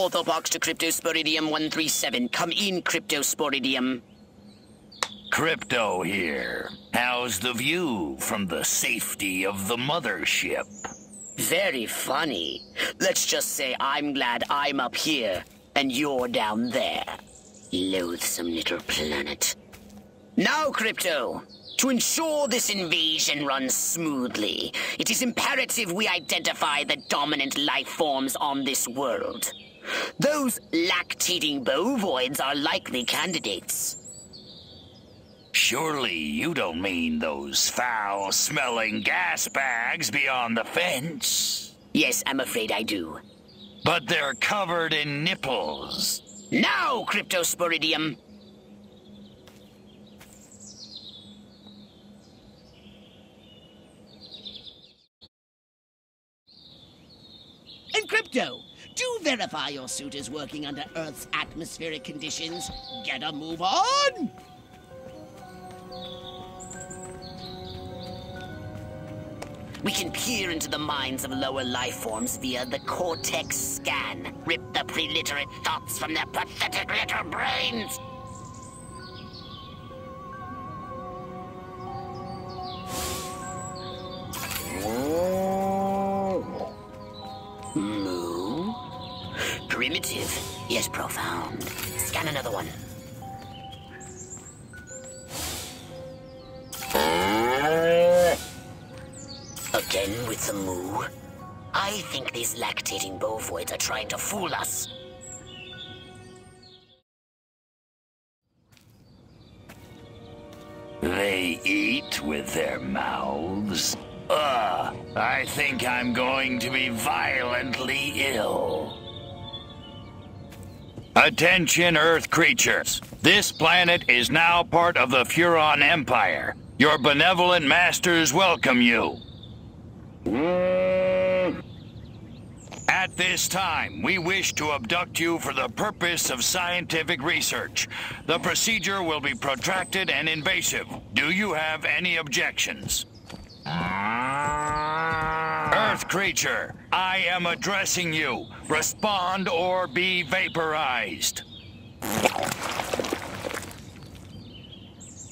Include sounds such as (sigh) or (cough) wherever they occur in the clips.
Orthopox to Cryptosporidium 137. Come in, Cryptosporidium. Crypto here. How's the view from the safety of the mothership? Very funny. Let's just say I'm glad I'm up here and you're down there. Loathsome little planet. Now, Crypto, to ensure this invasion runs smoothly, it is imperative we identify the dominant life forms on this world. Those lactating bovoids are likely candidates. Surely you don't mean those foul-smelling gas bags beyond the fence? Yes, I'm afraid I do. But they're covered in nipples. Now, Cryptosporidium! And Crypto, do verify your suit is working under Earth's atmospheric conditions. Get a move on! We can peer into the minds of lower life forms via the Cortex scan. Rip the preliterate thoughts from their pathetic little brains. Trying to fool us. They eat with their mouths. Ugh, I think I'm going to be violently ill. Attention, Earth creatures. This planet is now part of the Furon Empire. Your benevolent masters welcome you. At this time, we wish to abduct you for the purpose of scientific research. The procedure will be protracted and invasive. Do you have any objections? Earth creature, I am addressing you. Respond or be vaporized.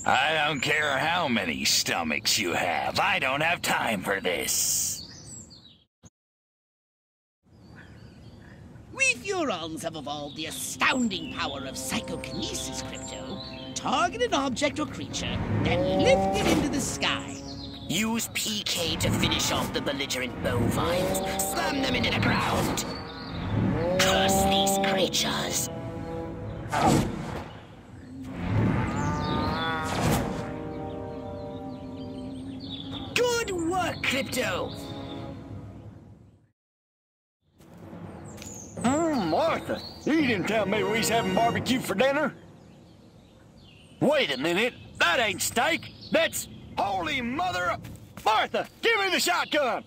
I don't care how many stomachs you have. I don't have time for this. We Furons have evolved the astounding power of psychokinesis, Crypto. Target an object or creature, then lift it into the sky. Use PK to finish off the belligerent bovines. Slam them into the ground. Curse these creatures. Good work, Crypto. You didn't tell me we was having barbecue for dinner. Wait a minute, that ain't steak. That's holy mother of... Martha, give me the shotgun.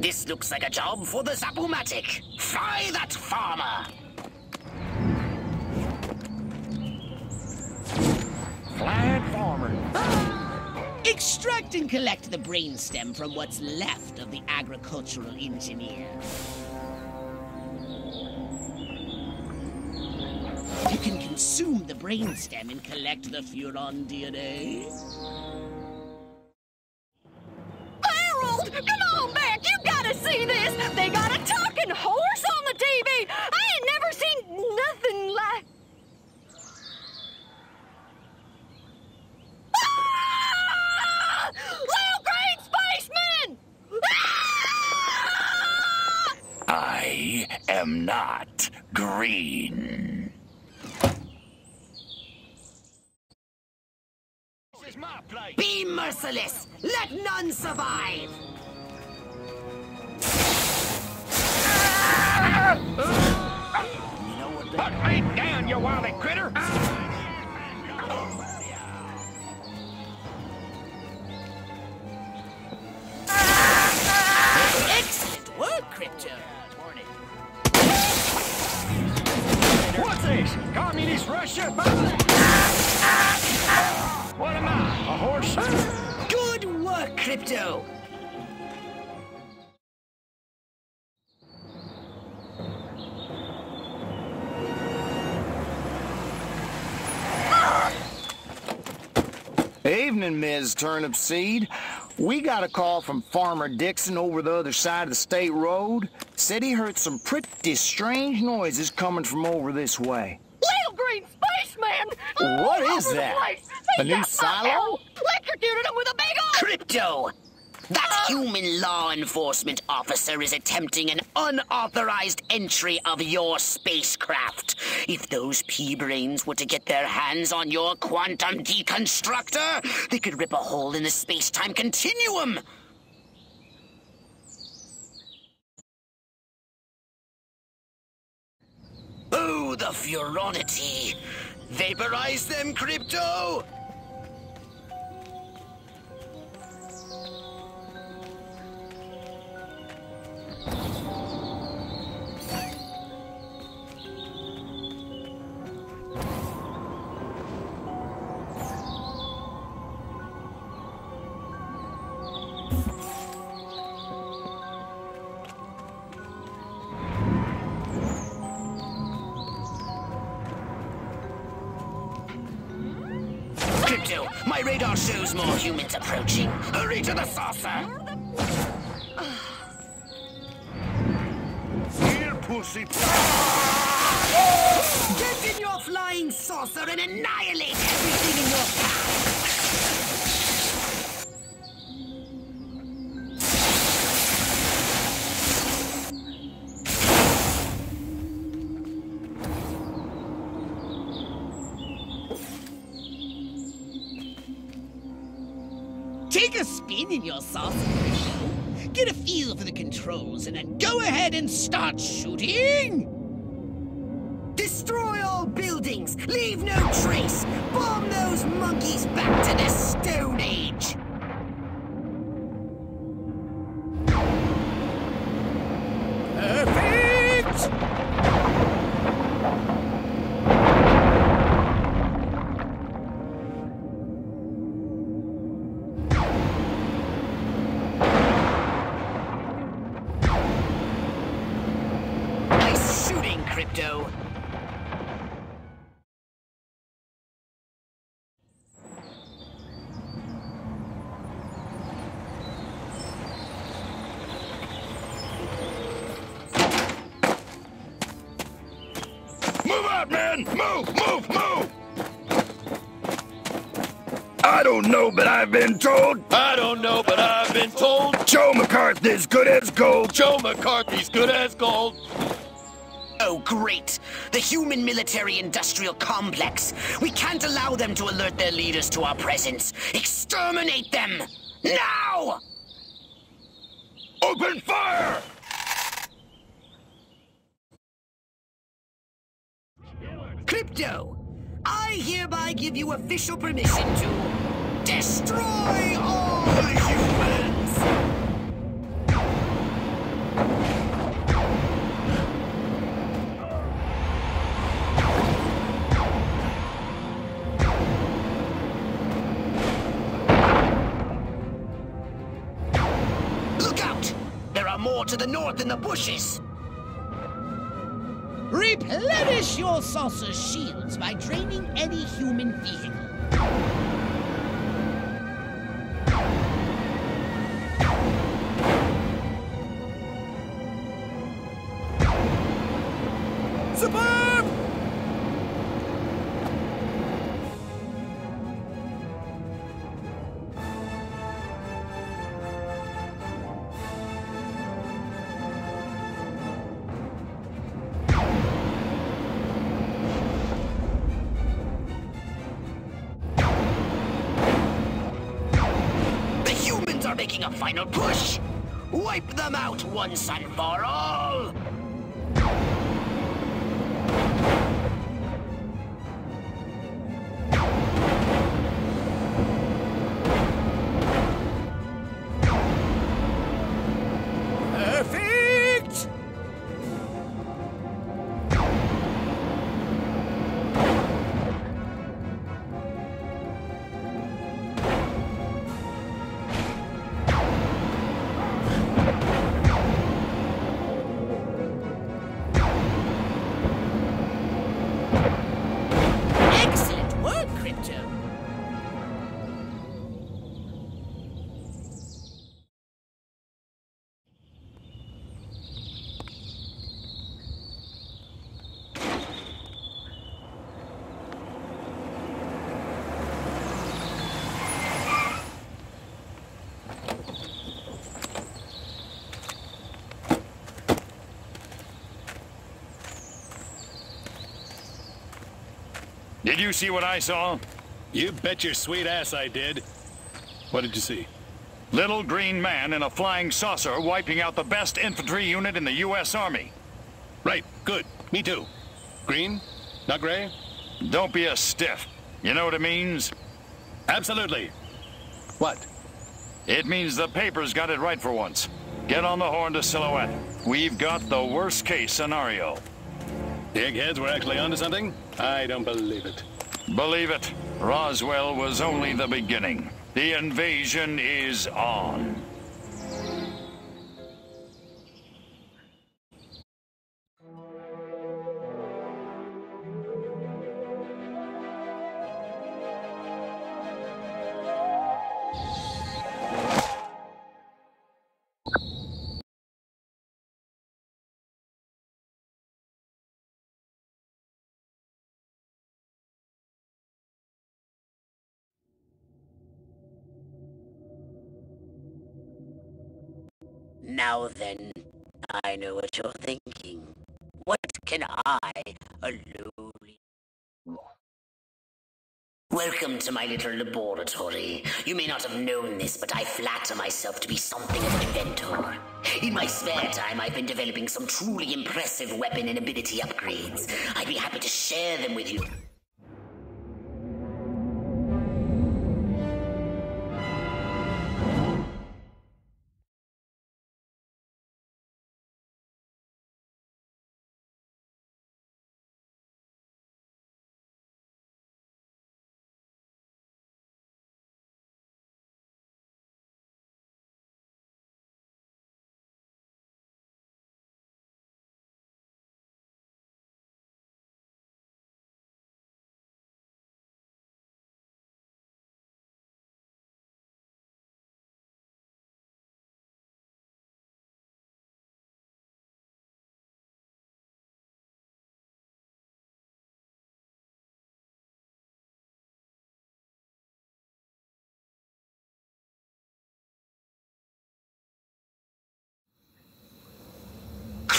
This looks like a job for the Zap-O-Matic. Fry that farmer. Flying farmer. Ah! Extract and collect the brainstem from what's left of the agricultural engineer. You can consume the brainstem and collect the Furon DNA. Green. This is my place. Be merciless. Let none survive. Ms. Turnipseed. We got a call from Farmer Dixon over the other side of the state road. Said he heard some pretty strange noises coming from over this way. Little green spaceman! What is that? A new silo? Electrocuted him with a big old... Crypto! That human law enforcement officer is attempting an unauthorized entry of your spacecraft. If those pea-brains were to get their hands on your quantum deconstructor, they could rip a hole in the space-time continuum. Oh, the furonity! Vaporize them, Crypto! Crypto, my radar shows more humans approaching. Hurry to the saucer! Here, pussy. Get in your flying saucer and annihilate everything in your path! Get a feel for the controls and then go ahead and start shooting! Move out, man! Move, move, move! I don't know, but I've been told I don't know, but I've been told Joe McCarthy's good as gold. Joe McCarthy's good as gold. Oh, great! The human military industrial complex! We can't allow them to alert their leaders to our presence! Exterminate them! Now! Open fire! Crypto, I hereby give you official permission to destroy all humans! Look out! There are more to the north in the bushes! Replenish your saucer's shields by draining any human vehicle. Final push! Wipe them out once and for all! Did you see what I saw? You bet your sweet ass I did. What did you see? Little green man in a flying saucer wiping out the best infantry unit in the U.S. Army. Right, good. Me too. Green? Not gray? Don't be a stiff. You know what it means? Absolutely. What? It means the papers got it right for once. Get on the horn to Silhouette. We've got the worst case scenario. The eggheads were actually onto something? I don't believe it. Believe it, Roswell was only the beginning. The invasion is on. Now then, I know what you're thinking. What can I, a lowly... Welcome to my little laboratory. You may not have known this, but I flatter myself to be something of an inventor. In my spare time, I've been developing some truly impressive weapon and ability upgrades. I'd be happy to share them with you.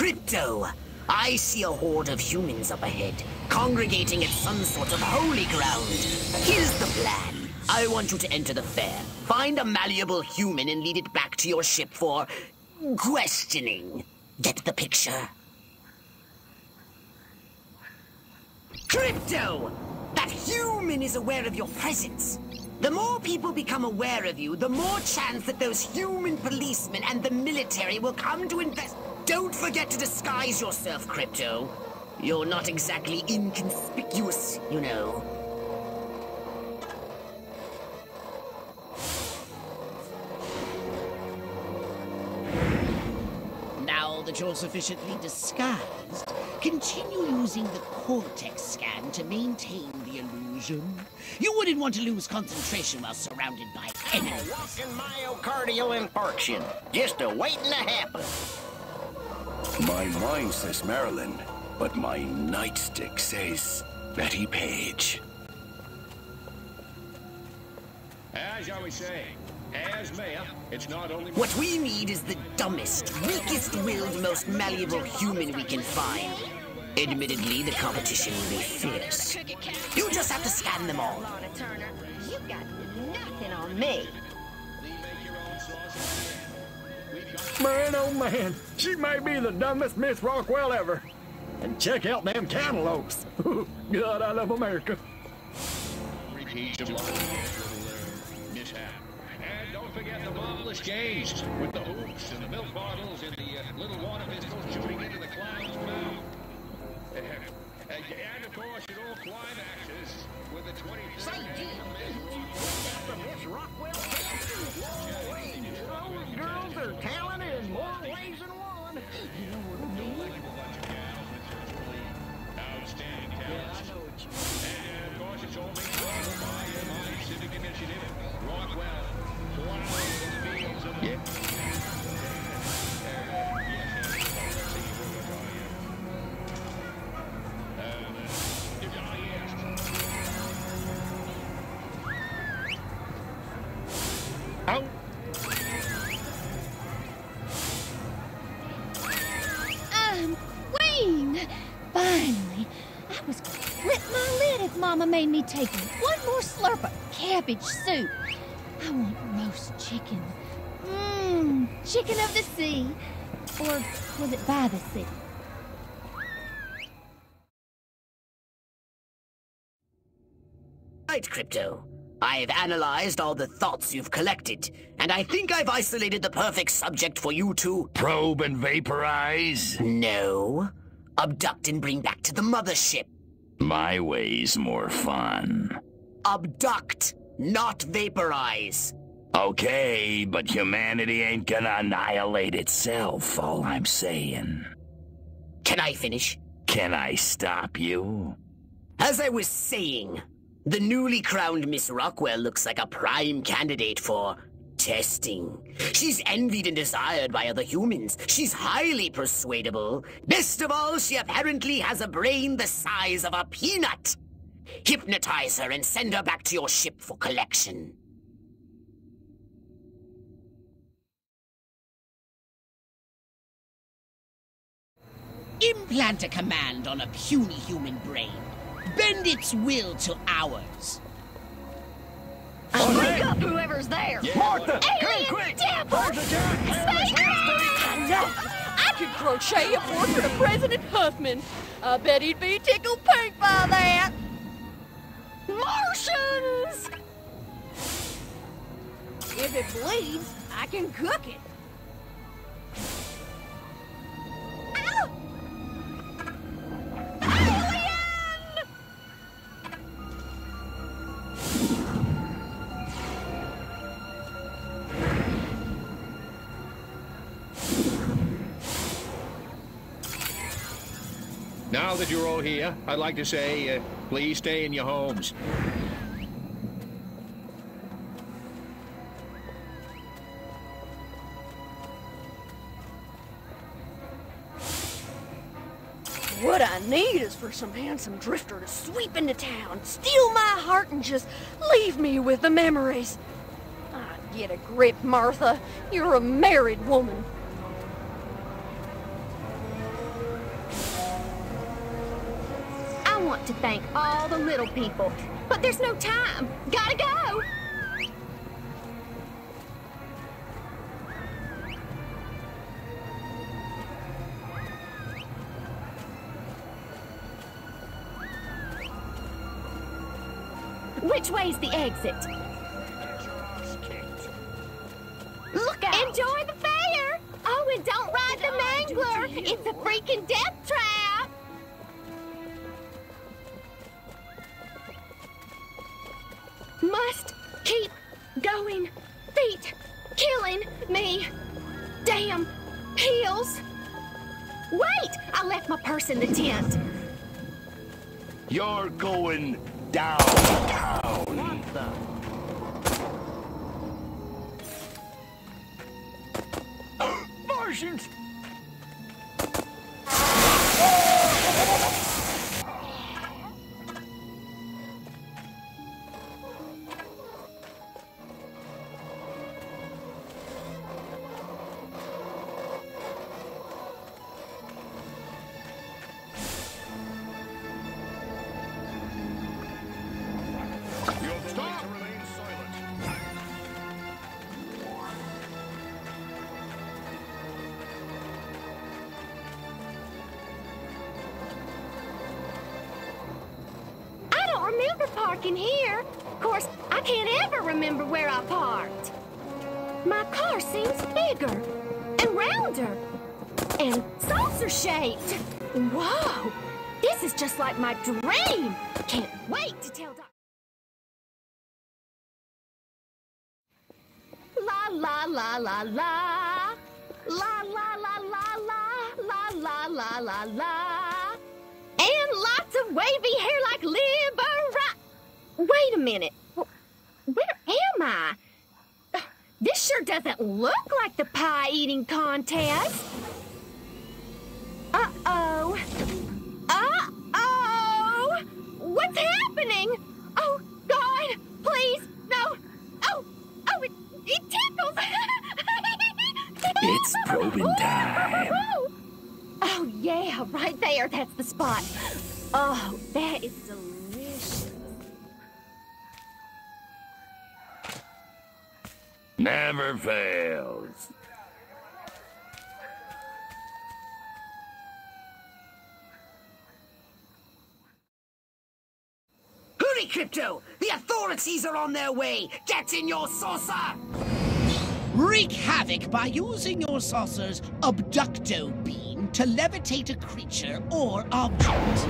Crypto! I see a horde of humans up ahead, congregating at some sort of holy ground. Here's the plan. I want you to enter the fair, find a malleable human and lead it back to your ship for questioning. Get the picture? Crypto! That human is aware of your presence. The more people become aware of you, the more chance that those human policemen and the military will come to invest. Don't forget to disguise yourself, Crypto. You're not exactly inconspicuous, you know. Now that you're sufficiently disguised, continue using the Cortex scan to maintain the illusion. You wouldn't want to lose concentration while surrounded by enemies. Walking myocardial infarction. Just a waiting to happen. My mind says Marilyn, but my nightstick says Betty Page. As I was saying, as mayor, it's not only... What we need is the dumbest, weakest-willed, most malleable human we can find. Admittedly, the competition will be fierce. You just have to scan them all. You got nothing on me. Man, oh man, she may be the dumbest Miss Rockwell ever. And check out them cantaloupes. (laughs) God, I love America. Forget the with the hoops and the milk bottles and the uh, little water pistols shooting into the clown's mouth. And of course, it all climaxes with the 20. Say, Miss Rockwell. Those girls are talented in more ways than one. Outstanding talents. And of course, it's all being done by my civic initiative, Rockwell. The Finally, I was gonna flip my lid if Mama made me take one more slurp of cabbage soup. I want roast chicken. Mmm, chicken of the sea. Or was it by the sea? Right, Crypto. I've analyzed all the thoughts you've collected, and I think I've isolated the perfect subject for you to Probe and vaporize? No. Abduct and bring back to the mothership. My way's more fun. Abduct, not vaporize. Okay, but humanity ain't gonna annihilate itself, all I'm saying. Can I finish? Can I stop you? As I was saying, the newly crowned Miss Rockwell looks like a prime candidate for testing. She's envied and desired by other humans. She's highly persuadable. Best of all, she apparently has a brain the size of a peanut. Hypnotize her and send her back to your ship for collection. Implant a command on a puny human brain. Bend its will to ours. Wake up, whoever's there! Martha! Alien quick! devil! Where's the jack? I know! I could crochet a portrait of President Huffman. I bet he'd be tickled pink by that. Martians! If it bleeds, I can cook it. Ow! Now that you're all here, I'd like to say, uh, please stay in your homes. What I need is for some handsome drifter to sweep into town, steal my heart, and just leave me with the memories. Ah, get a grip, Martha. You're a married woman. To thank all the little people, but there's no time. Gotta go. Which way's the exit? Look out! Enjoy the fair! Oh, and don't ride the mangler! It's a freaking death parking here. Of course, I can't ever remember where I parked. My car seems bigger and rounder and saucer-shaped. Whoa, this is just like my dream. Can't wait to tell Doc. La la la la la. La la la la la. La la la la la. And lots of wavy hair like Liz. Wait a minute. Where am I? This sure doesn't look like the pie eating contest. Uh oh. Uh oh. What's happening? Oh, God. Please. No. Oh. Oh, it, it tickles. It's probing (laughs) time. Oh, yeah, right there. That's the spot. Oh, that is delicious. Never fails. Hurry, Crypto! The authorities are on their way! Get in your saucer! Wreak havoc by using your saucer's abducto beam to levitate a creature or object.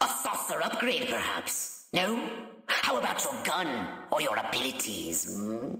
A saucer upgrade, perhaps? No? How about your gun or your abilities? hmm?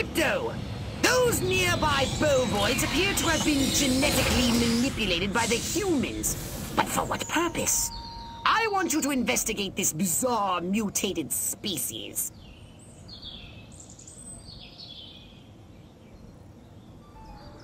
Crypto! Those nearby bovoids appear to have been genetically manipulated by the humans. But for what purpose? I want you to investigate this bizarre mutated species.